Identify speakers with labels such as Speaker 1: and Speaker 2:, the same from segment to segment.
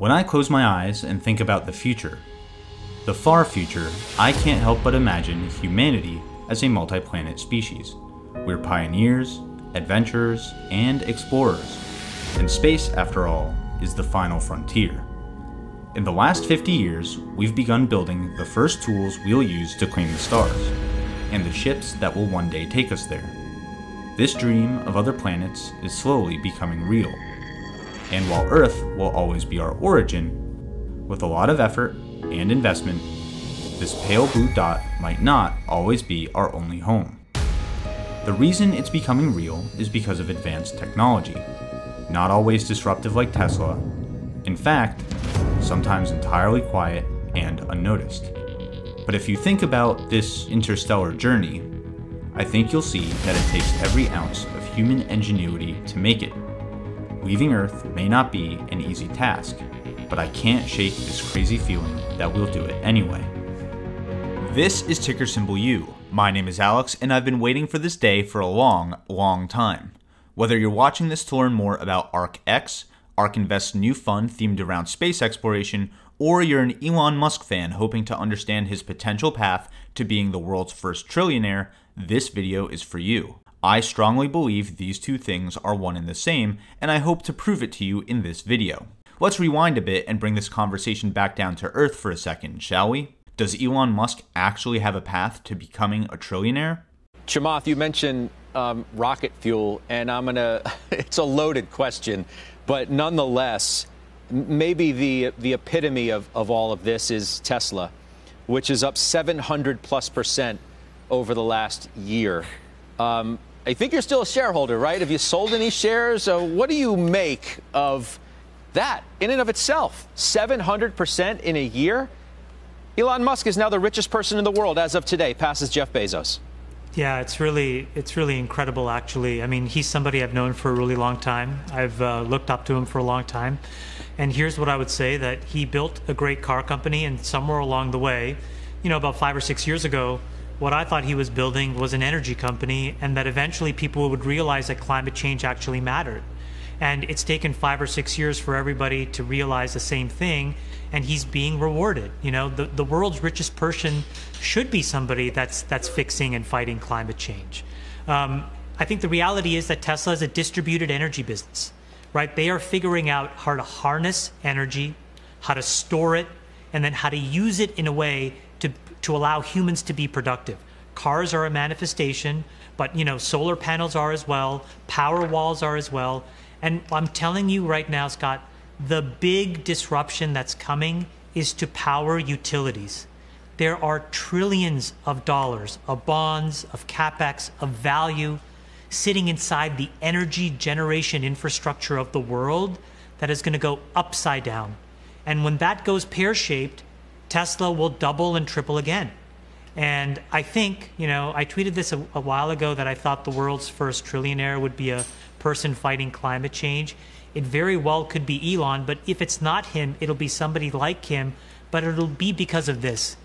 Speaker 1: When I close my eyes and think about the future, the far future, I can't help but imagine humanity as a multi planet species. We're pioneers, adventurers, and explorers. And space, after all, is the final frontier. In the last 50 years, we've begun building the first tools we'll use to claim the stars, and the ships that will one day take us there. This dream of other planets is slowly becoming real. And while Earth will always be our origin, with a lot of effort and investment, this pale blue dot might not always be our only home. The reason it's becoming real is because of advanced technology, not always disruptive like Tesla, in fact, sometimes entirely quiet and unnoticed. But if you think about this interstellar journey, I think you'll see that it takes every ounce of human ingenuity to make it. Leaving Earth may not be an easy task, but I can't shake this crazy feeling that we'll do it anyway. This is ticker symbol YOU. My name is Alex, and I've been waiting for this day for a long, long time. Whether you're watching this to learn more about ARK-X, ARK Invest's new fund themed around space exploration, or you're an Elon Musk fan hoping to understand his potential path to being the world's first trillionaire, this video is for you. I strongly believe these two things are one and the same, and I hope to prove it to you in this video. Let's rewind a bit and bring this conversation back down to earth for a second, shall we? Does Elon Musk actually have a path to becoming a trillionaire?
Speaker 2: Chamath, you mentioned um, rocket fuel, and I'm gonna. It's a loaded question, but nonetheless, maybe the the epitome of, of all of this is Tesla, which is up 700 plus percent over the last year. Um, I think you're still a shareholder, right? Have you sold any shares? Uh, what do you make of that in and of itself, 700% in a year. Elon Musk is now the richest person in the world as of today, passes Jeff Bezos.
Speaker 3: Yeah, it's really it's really incredible actually. I mean, he's somebody I've known for a really long time. I've uh, looked up to him for a long time. And here's what I would say that he built a great car company and somewhere along the way, you know, about 5 or 6 years ago, what I thought he was building was an energy company and that eventually people would realize that climate change actually mattered. And it's taken five or six years for everybody to realize the same thing, and he's being rewarded. You know, the, the world's richest person should be somebody that's that's fixing and fighting climate change. Um, I think the reality is that Tesla is a distributed energy business, right? They are figuring out how to harness energy, how to store it, and then how to use it in a way to allow humans to be productive. Cars are a manifestation, but you know, solar panels are as well, power walls are as well. And I'm telling you right now, Scott, the big disruption that's coming is to power utilities. There are trillions of dollars of bonds, of capex, of value sitting inside the energy generation infrastructure of the world that is going to go upside down. And when that goes pear shaped, Tesla will double and triple again. And I think, you know, I tweeted this a, a, while ago that I thought the world's first trillionaire would be a person fighting climate change. It very well could be Elon, but if it's not him, it'll be somebody like him, but it'll be because of this.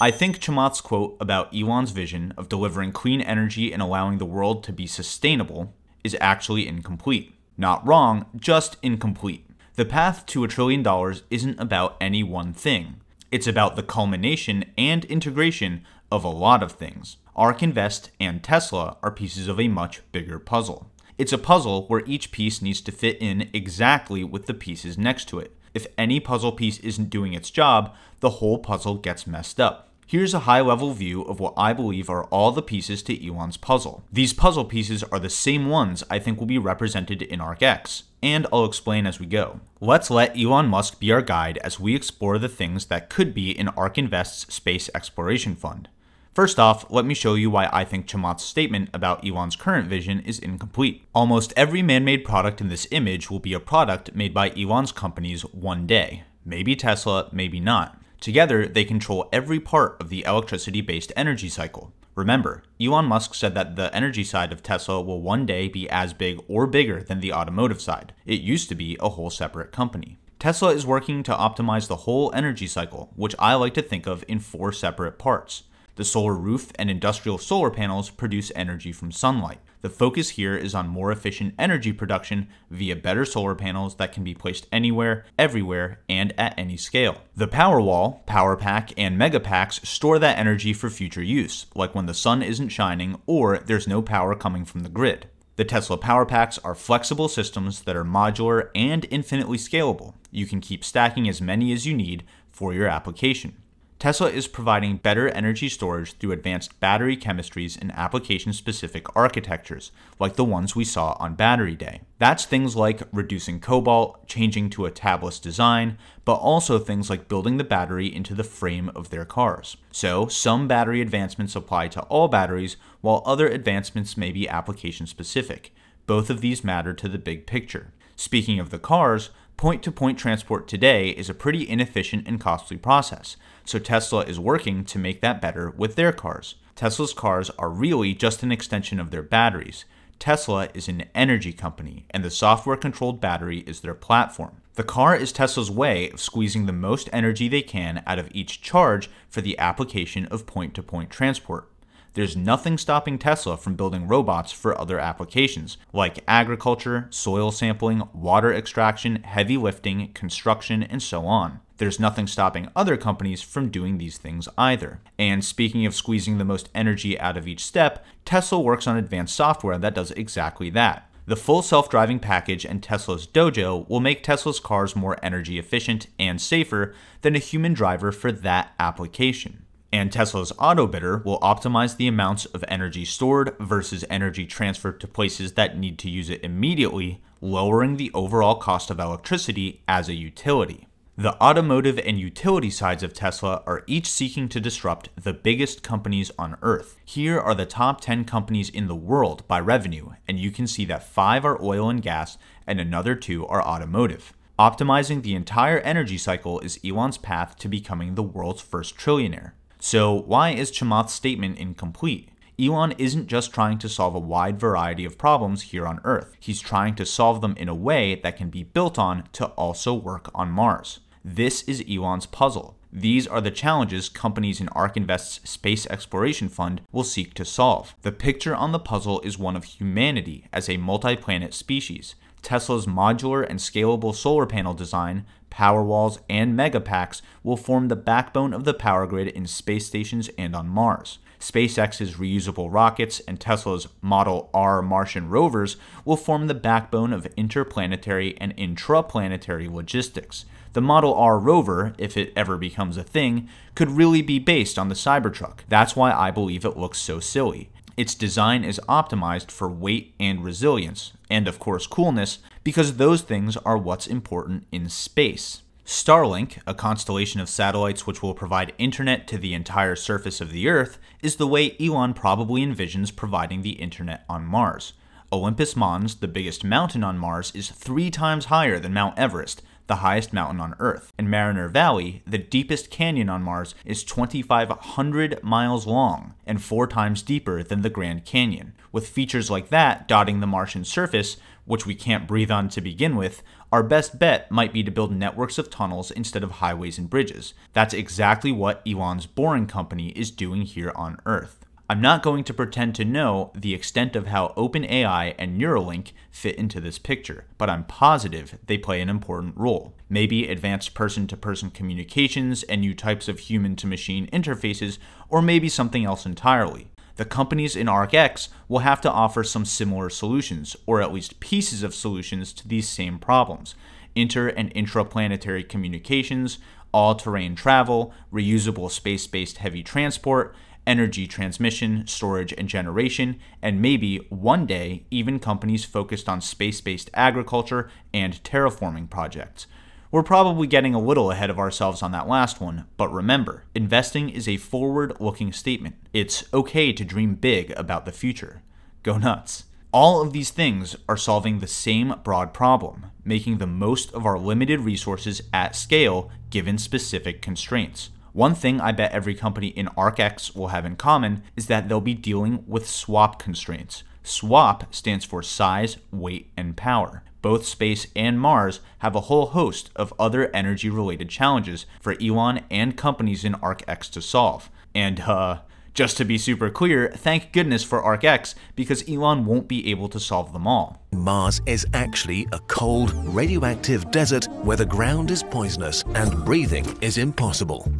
Speaker 1: I think Chamath's quote about Elon's vision of delivering clean energy and allowing the world to be sustainable is actually incomplete. Not wrong, just incomplete. The path to a trillion dollars isn't about any one thing. It's about the culmination and integration of a lot of things. ARK Invest and Tesla are pieces of a much bigger puzzle. It's a puzzle where each piece needs to fit in exactly with the pieces next to it. If any puzzle piece isn't doing its job, the whole puzzle gets messed up. Here's a high level view of what I believe are all the pieces to Elon's puzzle. These puzzle pieces are the same ones I think will be represented in ARK-X and I'll explain as we go. Let's let Elon Musk be our guide as we explore the things that could be in ARK Invest's space exploration fund. First off, let me show you why I think Chamath's statement about Elon's current vision is incomplete. Almost every man-made product in this image will be a product made by Elon's companies one day. Maybe Tesla, maybe not. Together, they control every part of the electricity-based energy cycle. Remember, Elon Musk said that the energy side of Tesla will one day be as big or bigger than the automotive side. It used to be a whole separate company. Tesla is working to optimize the whole energy cycle, which I like to think of in four separate parts. The solar roof and industrial solar panels produce energy from sunlight. The focus here is on more efficient energy production via better solar panels that can be placed anywhere, everywhere, and at any scale. The Powerwall, Powerpack, and Megapacks store that energy for future use, like when the sun isn't shining or there's no power coming from the grid. The Tesla Powerpacks are flexible systems that are modular and infinitely scalable. You can keep stacking as many as you need for your application. Tesla is providing better energy storage through advanced battery chemistries and application specific architectures, like the ones we saw on Battery Day. That's things like reducing cobalt, changing to a tabless design, but also things like building the battery into the frame of their cars. So, some battery advancements apply to all batteries, while other advancements may be application specific. Both of these matter to the big picture. Speaking of the cars, point to point transport today is a pretty inefficient and costly process, so Tesla is working to make that better with their cars. Tesla's cars are really just an extension of their batteries. Tesla is an energy company, and the software controlled battery is their platform. The car is Tesla's way of squeezing the most energy they can out of each charge for the application of point to point transport there's nothing stopping Tesla from building robots for other applications, like agriculture, soil sampling, water extraction, heavy lifting, construction, and so on. There's nothing stopping other companies from doing these things either. And speaking of squeezing the most energy out of each step, Tesla works on advanced software that does exactly that. The full self driving package and Tesla's Dojo will make Tesla's cars more energy efficient and safer than a human driver for that application and Tesla's Autobidder will optimize the amounts of energy stored versus energy transferred to places that need to use it immediately, lowering the overall cost of electricity as a utility. The automotive and utility sides of Tesla are each seeking to disrupt the biggest companies on Earth. Here are the top 10 companies in the world by revenue, and you can see that 5 are oil and gas and another 2 are automotive. Optimizing the entire energy cycle is Elon's path to becoming the world's first trillionaire. So, why is Chamath's statement incomplete? Elon isn't just trying to solve a wide variety of problems here on Earth, he's trying to solve them in a way that can be built on to also work on Mars. This is Elon's puzzle. These are the challenges companies in ARK Invest's Space Exploration Fund will seek to solve. The picture on the puzzle is one of humanity as a multi planet species. Tesla's modular and scalable solar panel design, Powerwalls, and Megapacks will form the backbone of the power grid in space stations and on Mars. SpaceX's reusable rockets and Tesla's Model R Martian rovers will form the backbone of interplanetary and intraplanetary logistics. The Model R rover, if it ever becomes a thing, could really be based on the Cybertruck. That's why I believe it looks so silly. Its design is optimized for weight and resilience, and of course coolness, because those things are what's important in space. Starlink, a constellation of satellites which will provide internet to the entire surface of the Earth, is the way Elon probably envisions providing the internet on Mars. Olympus Mons, the biggest mountain on Mars, is three times higher than Mount Everest, the highest mountain on Earth. And Mariner Valley, the deepest canyon on Mars, is 2,500 miles long and four times deeper than the Grand Canyon. With features like that dotting the Martian surface, which we can't breathe on to begin with, our best bet might be to build networks of tunnels instead of highways and bridges. That's exactly what Elon's Boring Company is doing here on Earth. I'm not going to pretend to know the extent of how OpenAI and Neuralink fit into this picture, but I'm positive they play an important role. Maybe advanced person to person communications and new types of human to machine interfaces, or maybe something else entirely. The companies in ARK-X will have to offer some similar solutions, or at least pieces of solutions to these same problems inter and intraplanetary communications, all terrain travel, reusable space based heavy transport, energy transmission, storage, and generation, and maybe one day even companies focused on space based agriculture and terraforming projects. We're probably getting a little ahead of ourselves on that last one, but remember, investing is a forward looking statement. It's okay to dream big about the future. Go nuts. All of these things are solving the same broad problem, making the most of our limited resources at scale given specific constraints. One thing I bet every company in ARK-X will have in common is that they'll be dealing with swap constraints. SWAP stands for size, weight, and power. Both space and Mars have a whole host of other energy related challenges for Elon and companies in ARK-X to solve. And, uh, Just to be super clear, thank goodness for ARK-X because Elon won't be able to solve them all.
Speaker 4: Mars is actually a cold, radioactive desert where the ground is poisonous and breathing is impossible.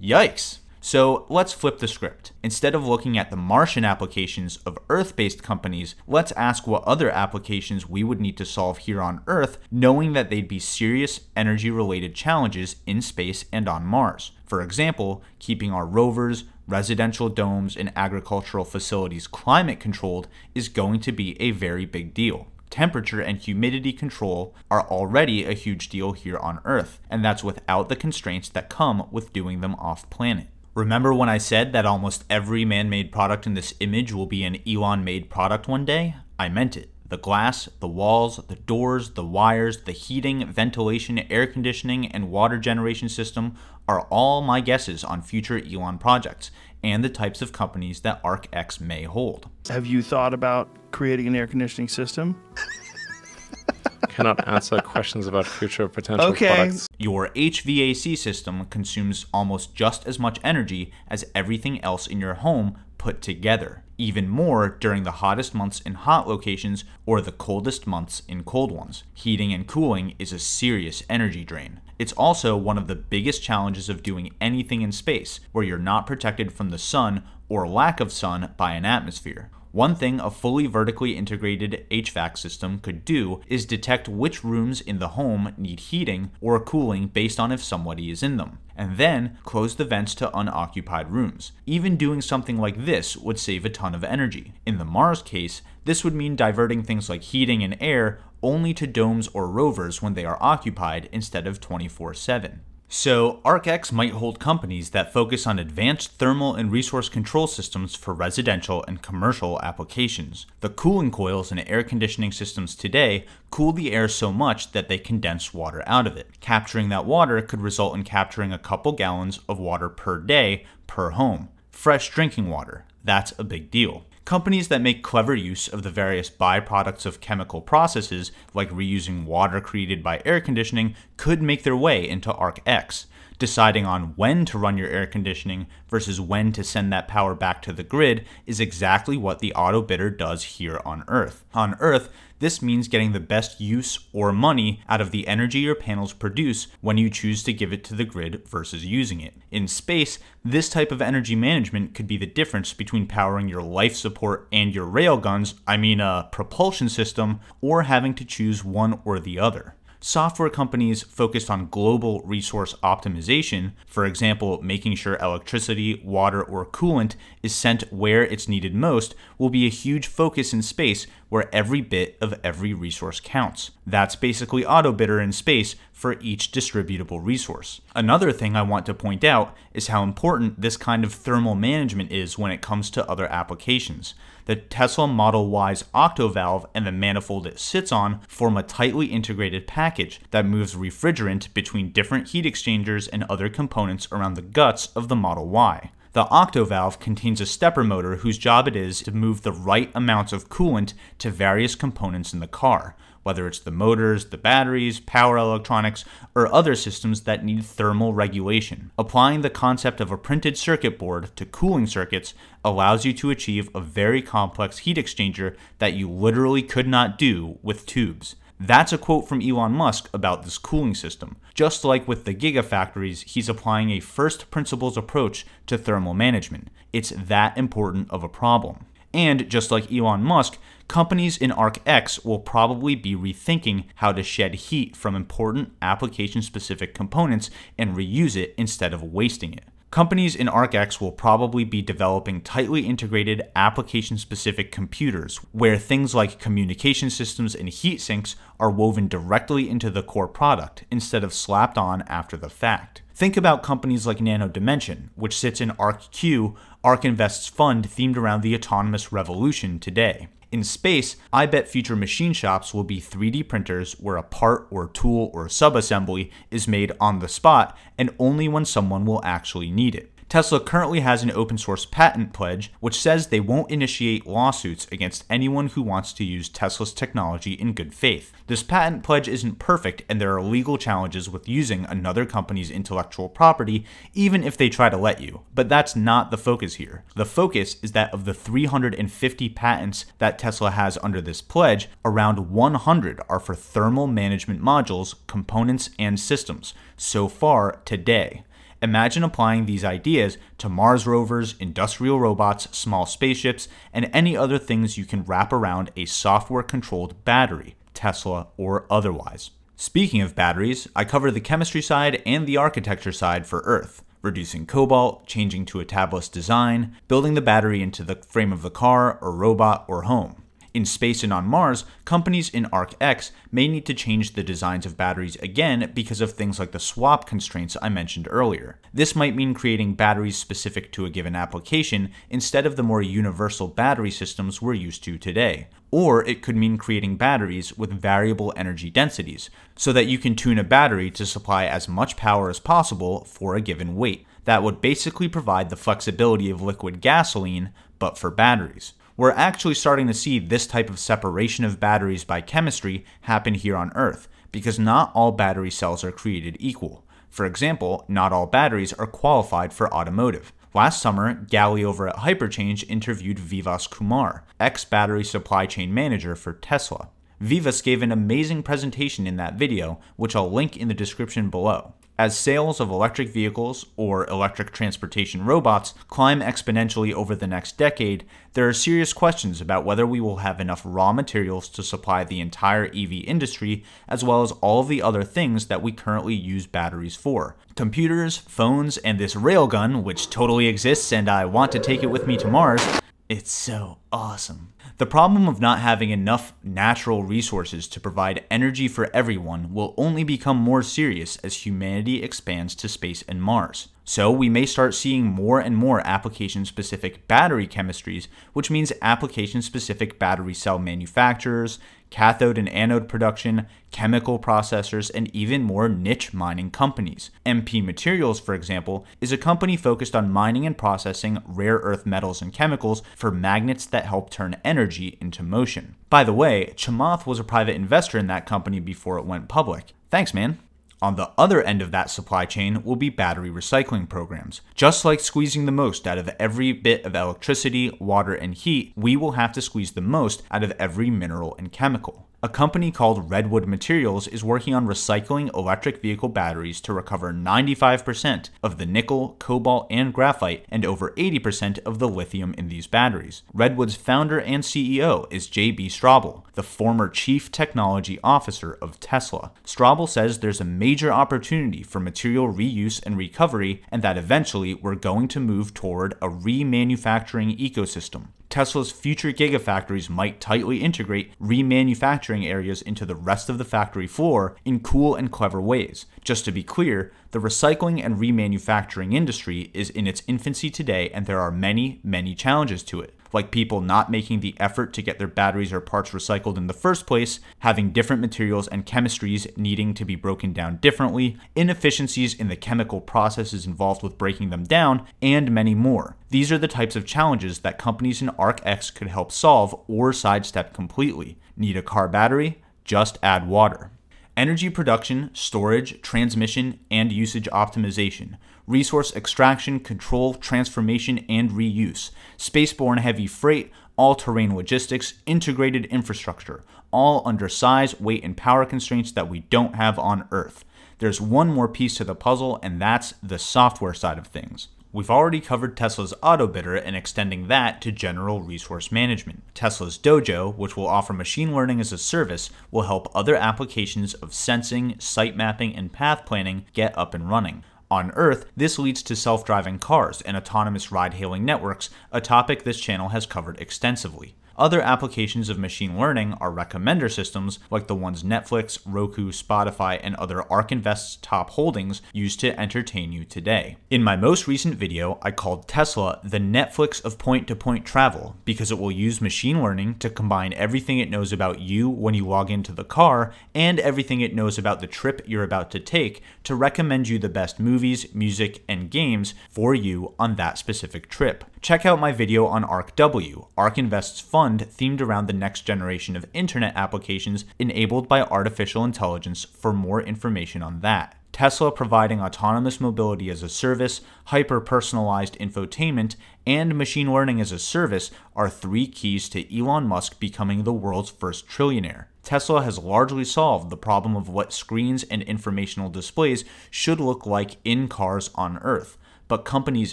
Speaker 1: Yikes! So let's flip the script. Instead of looking at the Martian applications of Earth based companies, let's ask what other applications we would need to solve here on Earth, knowing that they'd be serious energy related challenges in space and on Mars. For example, keeping our rovers, residential domes, and agricultural facilities climate controlled is going to be a very big deal temperature and humidity control are already a huge deal here on Earth, and that's without the constraints that come with doing them off planet. Remember when I said that almost every man made product in this image will be an Elon made product one day? I meant it. The glass, the walls, the doors, the wires, the heating, ventilation, air conditioning, and water generation system are all my guesses on future Elon projects and the types of companies that ARK-X may hold.
Speaker 5: Have you thought about creating an air conditioning system?
Speaker 6: cannot answer questions about future potential
Speaker 5: Okay.
Speaker 6: products.
Speaker 1: Your HVAC system consumes almost just as much energy as everything else in your home put together, even more during the hottest months in hot locations or the coldest months in cold ones. Heating and cooling is a serious energy drain. It's also one of the biggest challenges of doing anything in space, where you're not protected from the sun or lack of sun by an atmosphere. One thing a fully vertically integrated HVAC system could do is detect which rooms in the home need heating or cooling based on if somebody is in them, and then close the vents to unoccupied rooms. Even doing something like this would save a ton of energy. In the Mars case, this would mean diverting things like heating and air only to domes or rovers when they are occupied instead of 24 7. So, ARK-X might hold companies that focus on advanced thermal and resource control systems for residential and commercial applications. The cooling coils in air conditioning systems today cool the air so much that they condense water out of it. Capturing that water could result in capturing a couple gallons of water per day per home. Fresh drinking water. That's a big deal. Companies that make clever use of the various byproducts of chemical processes, like reusing water created by air conditioning, could make their way into ARK-X. Deciding on when to run your air conditioning versus when to send that power back to the grid is exactly what the AutoBidder does here on Earth. On Earth, this means getting the best use or money out of the energy your panels produce when you choose to give it to the grid versus using it. In space, this type of energy management could be the difference between powering your life support and your railguns, I mean a propulsion system, or having to choose one or the other software companies focused on global resource optimization, for example, making sure electricity, water, or coolant is sent where it's needed most, will be a huge focus in space where every bit of every resource counts. That's basically AutoBidder in space for each distributable resource. Another thing I want to point out is how important this kind of thermal management is when it comes to other applications. The Tesla Model Y's octovalve and the manifold it sits on form a tightly integrated package that moves refrigerant between different heat exchangers and other components around the guts of the Model Y. The octovalve contains a stepper motor whose job it is to move the right amounts of coolant to various components in the car, whether it's the motors, the batteries, power electronics, or other systems that need thermal regulation. Applying the concept of a printed circuit board to cooling circuits allows you to achieve a very complex heat exchanger that you literally could not do with tubes. That's a quote from Elon Musk about this cooling system. Just like with the gigafactories, he's applying a first principles approach to thermal management. It's that important of a problem. And just like Elon Musk, companies in ARK-X will probably be rethinking how to shed heat from important application specific components and reuse it instead of wasting it. Companies in ARK-X will probably be developing tightly integrated application specific computers where things like communication systems and heat sinks are woven directly into the core product instead of slapped on after the fact. Think about companies like Nano Dimension, which sits in ARK-Q, ARK Invest's fund themed around the autonomous revolution today. In space, I bet future machine shops will be 3D printers where a part or tool or subassembly is made on the spot and only when someone will actually need it. Tesla currently has an open source patent pledge which says they won't initiate lawsuits against anyone who wants to use Tesla's technology in good faith. This patent pledge isn't perfect, and there are legal challenges with using another company's intellectual property, even if they try to let you. But that's not the focus here. The focus is that of the 350 patents that Tesla has under this pledge, around 100 are for thermal management modules, components, and systems, so far today. Imagine applying these ideas to Mars rovers, industrial robots, small spaceships, and any other things you can wrap around a software controlled battery, Tesla or otherwise. Speaking of batteries, I cover the chemistry side and the architecture side for Earth. Reducing cobalt, changing to a tabless design, building the battery into the frame of the car or robot or home. In space and on Mars, companies in ARK-X may need to change the designs of batteries again because of things like the swap constraints I mentioned earlier. This might mean creating batteries specific to a given application instead of the more universal battery systems we're used to today. Or it could mean creating batteries with variable energy densities, so that you can tune a battery to supply as much power as possible for a given weight. That would basically provide the flexibility of liquid gasoline, but for batteries we're actually starting to see this type of separation of batteries by chemistry happen here on Earth, because not all battery cells are created equal. For example, not all batteries are qualified for automotive. Last summer, Gali over at Hyperchange interviewed Vivas Kumar, ex battery supply chain manager for Tesla. Vivas gave an amazing presentation in that video, which I'll link in the description below. As sales of electric vehicles or electric transportation robots climb exponentially over the next decade, there are serious questions about whether we will have enough raw materials to supply the entire EV industry, as well as all of the other things that we currently use batteries for. Computers, phones, and this railgun, which totally exists and I want to take it with me to Mars, it's so awesome. The problem of not having enough natural resources to provide energy for everyone will only become more serious as humanity expands to space and Mars. So, we may start seeing more and more application specific battery chemistries, which means application specific battery cell manufacturers, cathode and anode production, chemical processors, and even more niche mining companies. MP Materials, for example, is a company focused on mining and processing rare earth metals and chemicals for magnets that help turn energy into motion. By the way, Chamath was a private investor in that company before it went public. Thanks, man. On the other end of that supply chain will be battery recycling programs. Just like squeezing the most out of every bit of electricity, water, and heat, we will have to squeeze the most out of every mineral and chemical. A company called Redwood Materials is working on recycling electric vehicle batteries to recover 95% of the nickel, cobalt, and graphite, and over 80% of the lithium in these batteries. Redwood's founder and CEO is J.B. Straubel, the former chief technology officer of Tesla. Straubel says there's a major opportunity for material reuse and recovery, and that eventually we're going to move toward a remanufacturing ecosystem. Tesla's future gigafactories might tightly integrate remanufacturing areas into the rest of the factory floor in cool and clever ways. Just to be clear, the recycling and remanufacturing industry is in its infancy today, and there are many, many challenges to it like people not making the effort to get their batteries or parts recycled in the first place, having different materials and chemistries needing to be broken down differently, inefficiencies in the chemical processes involved with breaking them down, and many more. These are the types of challenges that companies in ARK-X could help solve or sidestep completely. Need a car battery? Just add water energy production, storage, transmission, and usage optimization, resource extraction, control, transformation, and reuse, spaceborne heavy freight, all terrain logistics, integrated infrastructure, all under size, weight, and power constraints that we don't have on Earth. There's one more piece to the puzzle, and that's the software side of things. We've already covered Tesla's AutoBidder and extending that to general resource management. Tesla's Dojo, which will offer machine learning as a service, will help other applications of sensing, site mapping, and path planning get up and running. On Earth, this leads to self driving cars and autonomous ride hailing networks, a topic this channel has covered extensively. Other applications of machine learning are recommender systems like the ones Netflix, Roku, Spotify, and other ARK Invest's top holdings use to entertain you today. In my most recent video, I called Tesla the Netflix of point to point travel because it will use machine learning to combine everything it knows about you when you log into the car and everything it knows about the trip you're about to take to recommend you the best movies, music, and games for you on that specific trip. Check out my video on ARKW, ARK Invest's fund themed around the next generation of internet applications enabled by artificial intelligence for more information on that. Tesla providing autonomous mobility as a service, hyper personalized infotainment, and machine learning as a service are three keys to Elon Musk becoming the world's first trillionaire. Tesla has largely solved the problem of what screens and informational displays should look like in cars on Earth but companies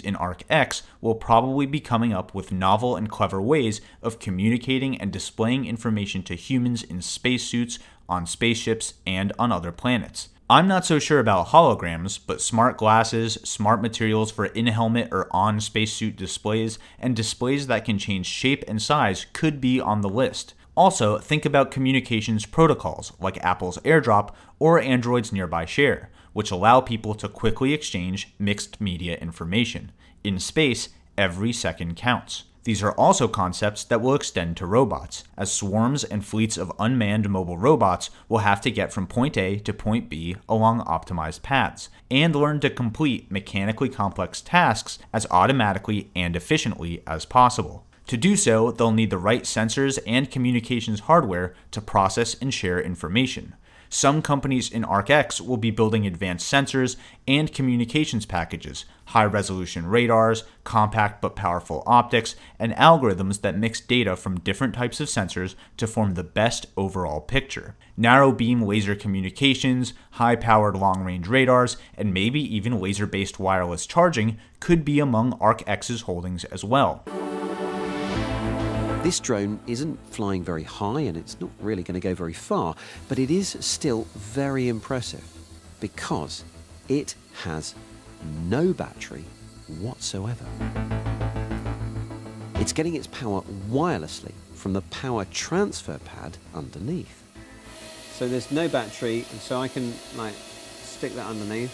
Speaker 1: in ARK-X will probably be coming up with novel and clever ways of communicating and displaying information to humans in spacesuits, on spaceships, and on other planets. I'm not so sure about holograms, but smart glasses, smart materials for in helmet or on spacesuit displays, and displays that can change shape and size could be on the list. Also, think about communications protocols like Apple's AirDrop or Android's Nearby Share which allow people to quickly exchange mixed media information. In space, every second counts. These are also concepts that will extend to robots, as swarms and fleets of unmanned mobile robots will have to get from point A to point B along optimized paths, and learn to complete mechanically complex tasks as automatically and efficiently as possible. To do so, they'll need the right sensors and communications hardware to process and share information some companies in ARK-X will be building advanced sensors and communications packages, high resolution radars, compact but powerful optics, and algorithms that mix data from different types of sensors to form the best overall picture. Narrow beam laser communications, high powered long range radars, and maybe even laser based wireless charging could be among ARK-X's holdings as well.
Speaker 7: This drone isn't flying very high and it's not really going to go very far, but it is still very impressive because it has no battery whatsoever. It's getting its power wirelessly from the power transfer pad underneath. So there's no battery, and so I can like stick that underneath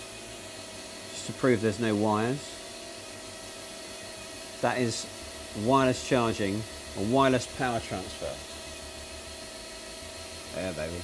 Speaker 7: just to prove there's no wires. That is wireless charging a wireless power transfer. Yeah, baby.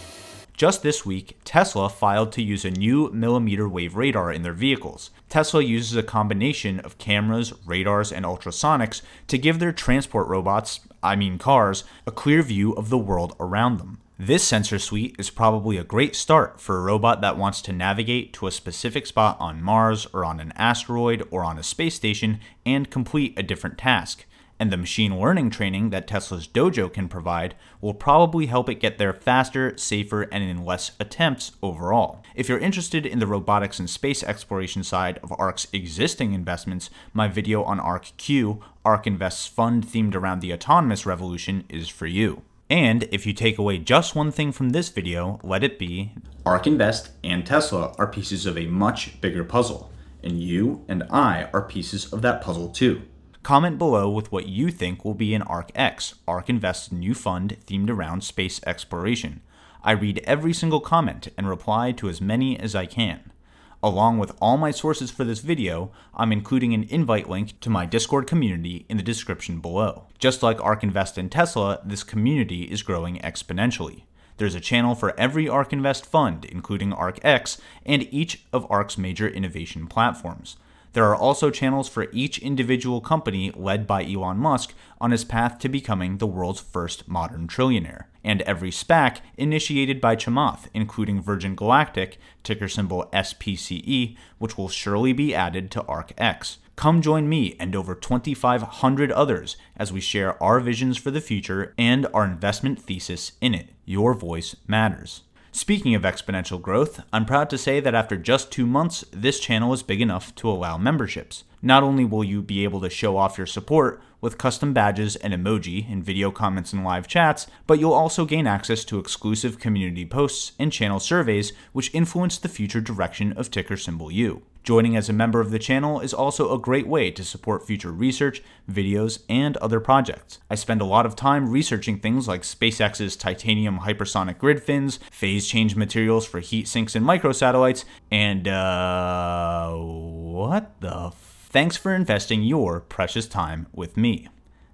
Speaker 1: Just this week, Tesla filed to use a new millimeter wave radar in their vehicles. Tesla uses a combination of cameras, radars, and ultrasonics to give their transport robots, I mean cars, a clear view of the world around them. This sensor suite is probably a great start for a robot that wants to navigate to a specific spot on Mars or on an asteroid or on a space station and complete a different task and the machine learning training that Tesla's Dojo can provide will probably help it get there faster, safer, and in less attempts overall. If you're interested in the robotics and space exploration side of ARK's existing investments, my video on ARK-Q, ARK Invest's fund themed around the autonomous revolution, is for you. And if you take away just one thing from this video, let it be ARK Invest and Tesla are pieces of a much bigger puzzle, and you and I are pieces of that puzzle too. Comment below with what you think will be in ARK-X, ARK Invest's new fund themed around space exploration. I read every single comment and reply to as many as I can. Along with all my sources for this video, I'm including an invite link to my Discord community in the description below. Just like ARK Invest and Tesla, this community is growing exponentially. There's a channel for every ARK Invest fund, including ARK-X, and each of ARK's major innovation platforms. There are also channels for each individual company led by Elon Musk on his path to becoming the world's first modern trillionaire, and every SPAC initiated by Chamath, including Virgin Galactic, ticker symbol SPCE, which will surely be added to ARK-X. Come join me and over 2,500 others as we share our visions for the future and our investment thesis in it. Your voice matters. Speaking of exponential growth, I'm proud to say that after just two months, this channel is big enough to allow memberships. Not only will you be able to show off your support with custom badges and emoji in video comments and live chats, but you'll also gain access to exclusive community posts and channel surveys which influence the future direction of ticker symbol YOU. Joining as a member of the channel is also a great way to support future research, videos, and other projects. I spend a lot of time researching things like SpaceX's titanium hypersonic grid fins, phase change materials for heat sinks and microsatellites, and uh, what the Thanks for investing your precious time with me.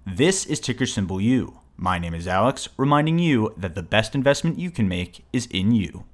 Speaker 1: This is ticker symbol YOU. My name is Alex, reminding you that the best investment you can make is in you.